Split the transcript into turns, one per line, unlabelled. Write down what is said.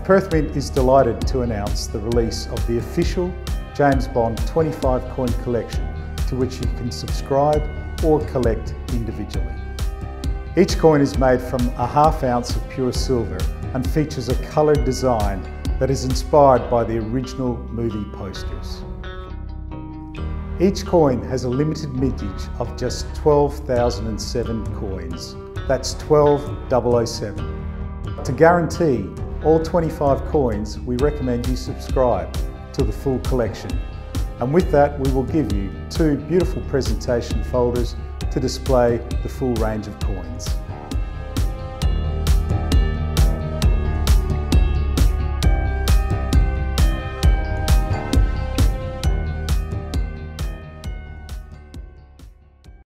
Perth Mint is delighted to announce the release of the official James Bond 25 coin collection to which you can subscribe or collect individually. Each coin is made from a half ounce of pure silver and features a coloured design that is inspired by the original movie posters. Each coin has a limited mintage of just 12,007 coins. That's 12007. To guarantee all 25 coins, we recommend you subscribe to the full collection. And with that, we will give you two beautiful presentation folders to display the full range of coins.